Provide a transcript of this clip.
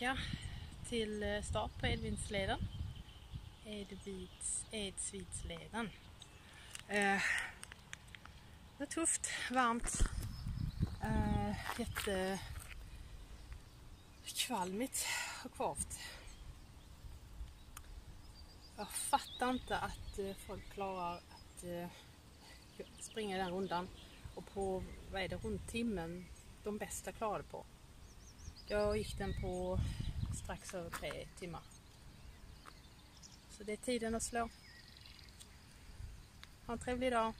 tillbaka till eh, start på Edvindsleden. Edvids, Edsvidsleden. Eh, det är tufft, varmt, eh, jättekvalmigt och kvavt. Jag fattar inte att eh, folk klarar att eh, springa den rundan och på, vad är det, runt timmen de bästa klarar det på. Jag gick den på strax över tre timmar. Så det är tiden att slå. Ha en trevlig dag.